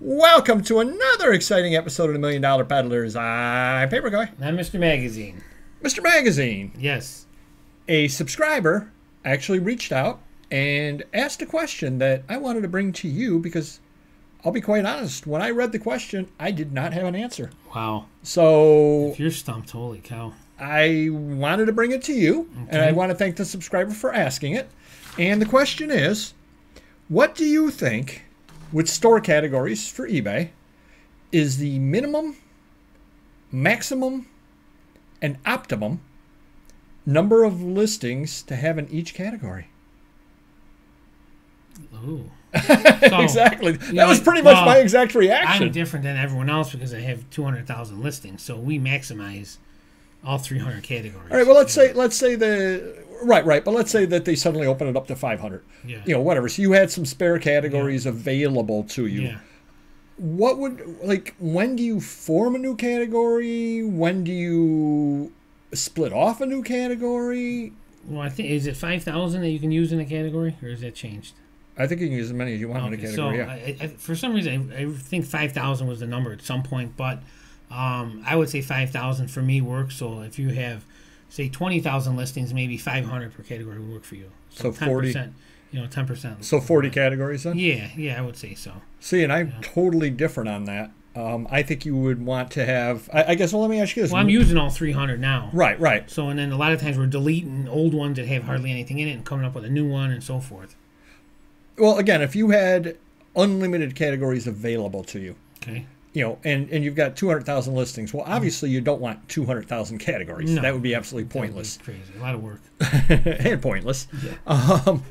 Welcome to another exciting episode of the Million Dollar Peddlers. I'm Papergoy. Not Mr. Magazine. Mr. Magazine, Yes. a subscriber actually reached out and asked a question that I wanted to bring to you because I'll be quite honest, when I read the question, I did not have an answer. Wow. So If you're stumped, holy cow. I wanted to bring it to you, and I want to thank the subscriber for asking it. And the question is What do you think, with store categories for eBay, is the minimum, maximum, and optimum number of listings to have in each category? Ooh. So, exactly. That know, was pretty much well, my exact reaction. I'm different than everyone else because I have 200,000 listings. So we maximize all 300 categories. All right. Well, let's say let's say the right, right. But let's say that they suddenly open it up to 500. Yeah. You know, whatever. So you had some spare categories available to you. Yeah. What would like? When do you form a new category? When do you split off a new category? Well, I think, is it 5,000 that you can use in a category or is that changed? I think you can use as many as you want in a category. so yeah. I, I, for some reason, I, I think 5,000 was the number at some point, but um, I would say 5,000 for me works. So if you have, say, 20,000 listings, maybe 500 per category would work for you. So 40 10%, You know, 10%. so 40 categories then. Yeah, yeah, I would say so. See, and I'm totally different on that. Um, I think you would want to have. I, I guess. Well, let me ask you this. Well, I'm using all 300 now. right, right. So, and then a lot of times we're deleting old ones that have hardly anything in it and coming up with a new one and so forth. Well, again, if you had unlimited categories available to you, Okay. You know, and, and you've got 200,000 listings, well, obviously you don't want 200,000 categories. No. That would be absolutely That would be pointless Crazy. A lot of work. and pointless. Yeah. Um,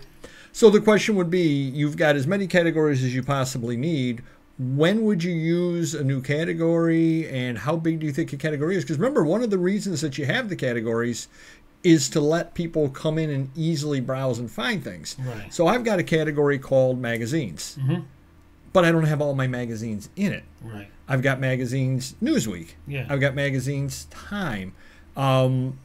so the question would be you've got as many categories as you possibly need. When would you use a new category and how big do you think a category is? Because remember, one of the reasons that you have the categories is to let people come in and easily browse and find things. Right. So I've got a category called magazines, Mhm. But I don't have all my magazines in it. Right. I've got magazines Newsweek. Yeah. I've got magazines Time. Um,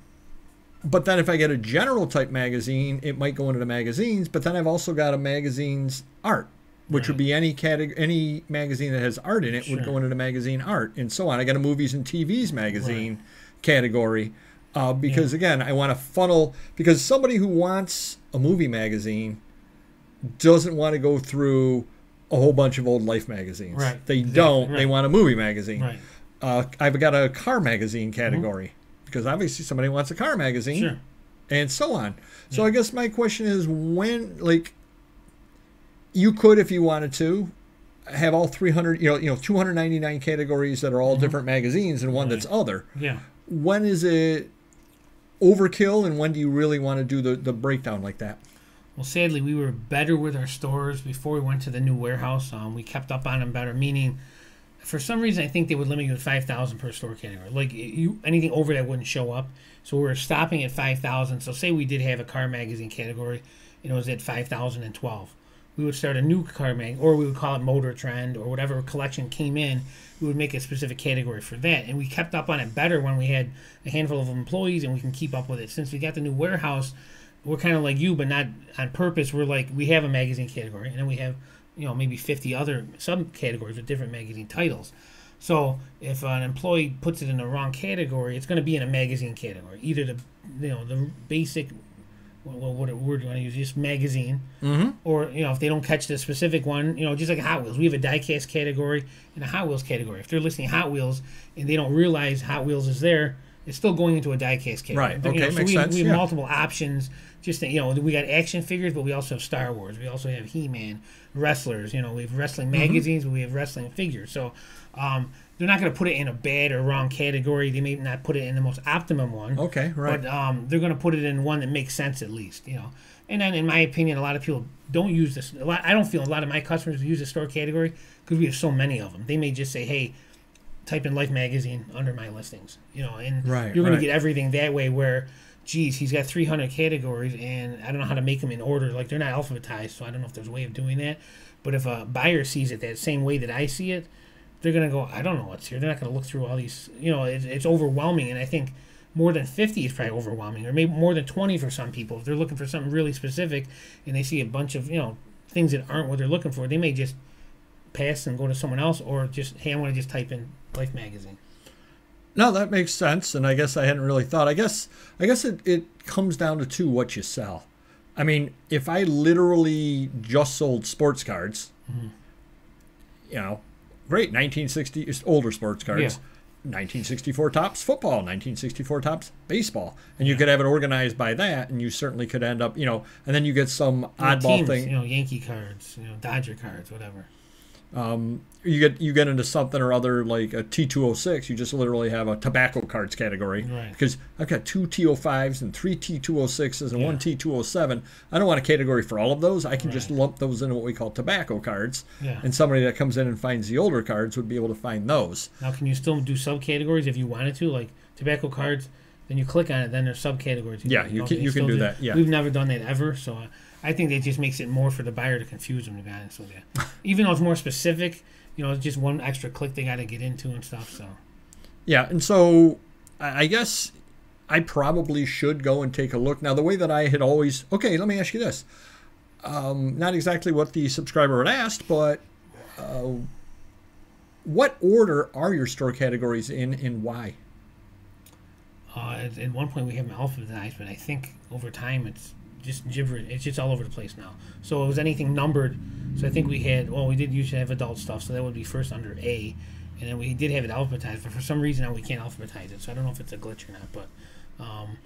but then if I get a general type magazine, it might go into the magazines. But then I've also got a magazines art, which would be any category, any magazine that has art in it would go into the magazine art, and so on. I got a movies and TVs magazine category. Uh, because again, I want to funnel because somebody who wants a movie magazine doesn't want to go through a whole bunch of old Life magazines. Right. They Exactly. don't. They want a movie magazine. Right. Uh, I've got a car magazine category because obviously somebody wants a car magazine Sure. and so on. So Yeah. I guess my question is when, like, you could, if you wanted to, have all 300, you know, you know, 299 categories that are all different magazines and one Mm-hmm. Right. that's other. Yeah. When is it overkill and when do you really want to do the, the breakdown like that? Well, sadly, we were better with our stores before we went to the new warehouse. Um, we kept up on them better, meaning, for some reason, I think they would limit you to five thousand per store category. Like you, anything over that wouldn't show up. So we were stopping at five thousand. So say we did have a car magazine category, and it was at five thousand and twelve. We would start a new car mag, or we would call it Motor Trend, or whatever collection came in. We would make a specific category for that, and we kept up on it better when we had a handful of employees, and we can keep up with it. Since we got the new warehouse, we're kind of like you, but not on purpose. We're like we have a magazine category, and then we have you know maybe fifty other subcategories with different magazine titles. So if an employee puts it in the wrong category, it's going to be in a magazine category, either the you know the basic. well, what word do you want to use? Just magazine, Mm-hmm. or you know if they don't catch the specific one, you know just like Hot Wheels, we have a diecast category and a Hot Wheels category. If they're listing Hot Wheels and they don't realize Hot Wheels is there, it's still going into a diecast category. Right, You okay, know, so makes we, sense, we have yeah. multiple options. Just that, you know, we got action figures, but we also have Star Wars. We also have He-Man, wrestlers. You know, we have wrestling Mm-hmm. magazines, but we have wrestling figures. So um, they're not going to put it in a bad or wrong category. They may not put it in the most optimum one. Okay, right. But um, they're going to put it in one that makes sense at least, you know. And then, in my opinion, a lot of people don't use this. A lot, I don't feel a lot of my customers use the store category because we have so many of them. They may just say, "Hey, type in Life magazine under my listings," you know, and Right, you're going right. to get everything that way. Where, geez, he's got 300 categories, and I don't know how to make them in order. Like they're not alphabetized, so I don't know if there's a way of doing that. But if a buyer sees it that same way that I see it, they're going to go, I don't know what's here. They're not going to look through all these, you know, it's, it's overwhelming. And I think more than 50 is probably overwhelming, or maybe more than 20 for some people. If they're looking for something really specific and they see a bunch of, you know, things that aren't what they're looking for, they may just pass and go to someone else, or just hey, I want to just type in Life magazine. No, that makes sense, and I guess I hadn't really thought. I guess I guess it, it comes down to two what you sell. I mean, if I literally just sold sports cards, mm-hmm. you know, great 1960 older sports cards. Yeah. 1964 Topps football, 1964 Topps baseball, and you could have it organized by that, and you certainly could end up, you know, and then you get some oddball teams, thing. you know, Yankee cards, you know, Dodger cards, whatever. Um, you get you get into something or other like a T206, you just literally have a tobacco cards category. Right. Because I've got two T205s and three T206s and one T207. I don't want a category for all of those. I can just lump those into what we call tobacco cards. Yeah. And somebody that comes in and finds the older cards would be able to find those. Now, can you still do subcategories if you wanted to, like tobacco cards? Then you click on it, then there's subcategories. Yeah, you can- you can still do that, yeah. we've never done that ever, so I, I think that just makes it more for the buyer to confuse them. To be honest with you, even though it's more specific, you know, it's just one extra click they got to get into and stuff. So Yeah, and so I I guess I probably should go and take a look. Now, the way that I had always, okay, let me ask you this. Um, not exactly what the subscriber had asked, but uh, what order are your store categories in and why? Uh, at, one point we have alphabetized, but I think over time it's just gibberish. It's just all over the place now. So it was anything numbered. So I think we had well, we did usually have adult stuff, so that would be first under A, and then we did have it alphabetized, but for some reason now we can't alphabetize it. So I don't know if it's a glitch or not, but um,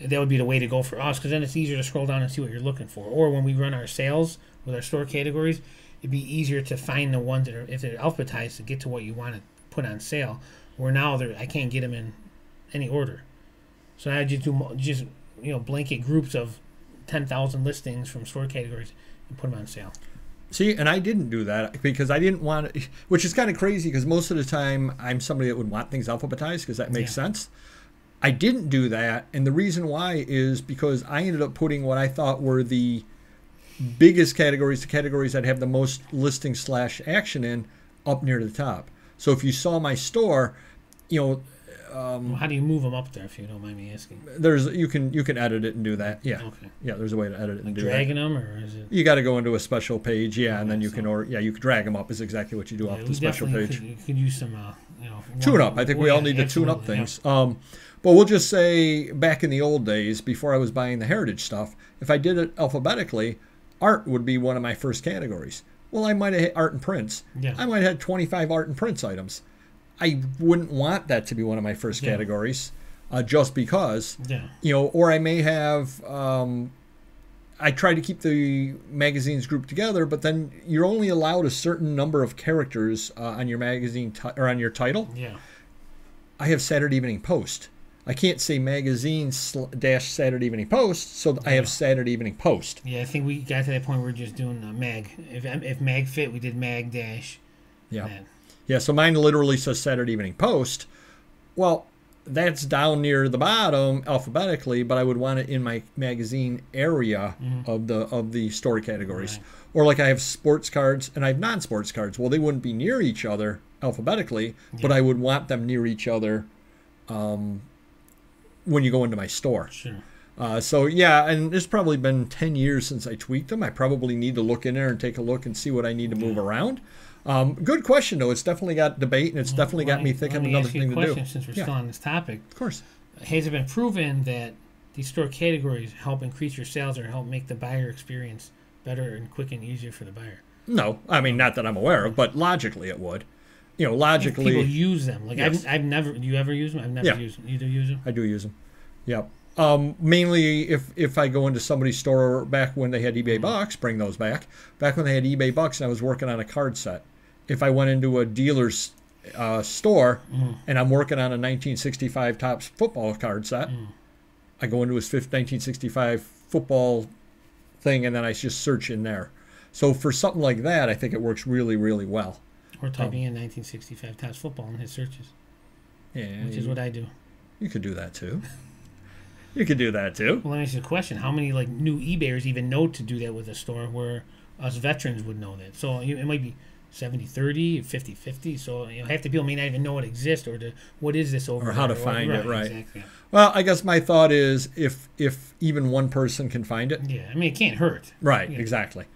that would be the way to go for us because then it's easier to scroll down and see what you're looking for. Or when we run our sales with our store categories, it'd be easier to find the ones that are if they're alphabetized to get to what you want to put on sale. Where now I can't get them in any order. So I just do just you know blanket groups of ten thousand listings from store categories and put them on sale. See, and I didn't do that because I didn't want, which is kind of crazy because most of the time I'm somebody that would want things alphabetized because that makes Yeah. sense. I didn't do that, and the reason why is because I ended up putting what I thought were the biggest categories, the categories that have the most listing slash action in, up near the top. So if you saw my store, you know, Well, how do you move them up there if you don't mind me asking? there's you can you can edit it and do that. Yeah, Okay, yeah. There's a way to edit it and like do that. dragging them or is it? You got to go into a special page, yeah, and then you so- can or yeah, you can drag them up is exactly what you do Yeah, off the special page. could, could use some uh, you know tune up. I think we all need to tune up absolutely, yeah. things. Um, but we'll just say back in the old days, before I was buying the heritage stuff, if I did it alphabetically, art would be one of my first categories. Well, I might have hit art and prints. Yeah. I might have had 25 art and prints items. I wouldn't want that to be one of my first Yeah. categories, uh, just because Yeah, you know, or I may have. Um, I try to keep the magazines grouped together, but then you're only allowed a certain number of characters uh, on your magazine or on your title. yeah, I have Saturday Evening Post. I can't say magazine sl- dash Saturday Evening Post, so I have Saturday Evening Post. yeah. I think we got to that point where we're just doing uh, mag. If if mag fit, we did mag dash. Yeah, mag. Yeah. So mine literally says Saturday Evening Post. Well, that's down near the bottom alphabetically, but I would want it in my magazine area of the of the story categories. Right. Or like I have sports cards and I have non-sports cards. Well, they wouldn't be near each other alphabetically, but I would want them near each other um, when you go into my store. Sure. Uh, so yeah, and it's probably been ten years since I tweaked them. I probably need to look in there and take a look and see what I need to move around. Um, good question though. It's definitely got debate and it's definitely got me thinking another thing to do. Since we're Yeah. still on this topic, Of course. has it been proven that these store categories help increase your sales or help make the buyer experience better and quick and easier for the buyer? No, I mean not that I'm aware of, but logically it would. You know, logically people use them. Like Yes. I've, I've never. Do you ever use them? I've never Yeah. used them. You do use them? I do use them. Yep. Um, mainly if if I go into somebody's store back when they had eBay Bucks, bring those back. Back when they had eBay Bucks, and I was working on a card set. If I went into a dealer's uh, store and I'm working on a 1965 Topps football card set, I go into his 1965 football thing, and then I just search in there. So for something like that, I think it works really, really well. Or typing Oh. in 1965 Topps football in his searches, Yeah, which is what I do. you could do that too. You could do that too. Well, let me ask you a question: How many like new eBayers even know to do that with a store where us veterans would know that? So you, it might be 70-30, 50-50. So you know, half the people may not even know it exists or to, what is this over Or how to find it, right. Exactly. Well, I guess my thought is if if even one person can find it, Yeah, I mean it can't hurt. right? Yeah. Exactly,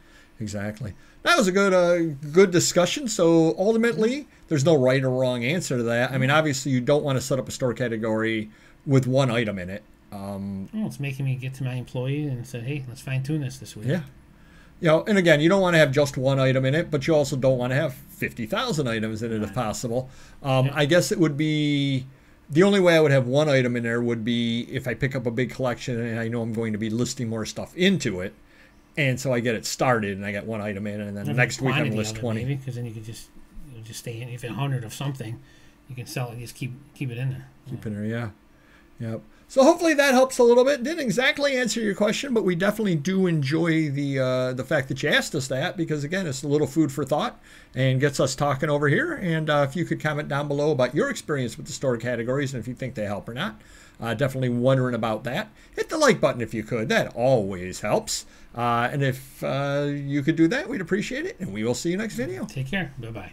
exactly. that was a good uh, good discussion. So ultimately, there's no right or wrong answer to that. I mean, obviously, you don't want to set up a store category with one item in it. Um, Well, it's making me get to my employee and say, hey, let's fine tune this this week. yeah. You know, and again, you don't want to have just one item in it, but you also don't want to have 50,000 items in it if possible. Um, Yeah. I guess it would be the only way I would have one item in there would be if I pick up a big collection and I know I'm going to be listing more stuff into it. And so I get it started and I get one item in, and then next week I'm list it, 20. Because then you could just you know, just stay in. If it's hundred of something, you can sell it. Just keep keep it in there. Keep it in there, yeah. Yep. So hopefully that helps a little bit. Didn't exactly answer your question, but we definitely do enjoy the uh, the fact that you asked us that because again, it's a little food for thought and gets us talking over here. And uh, if you could comment down below about your experience with the store categories and if you think they help or not, uh, definitely wondering about that. Hit the like button if you could. That always helps. Uh, and if uh, you could do that, we'd appreciate it. And we will see you next video. Take care. Bye bye.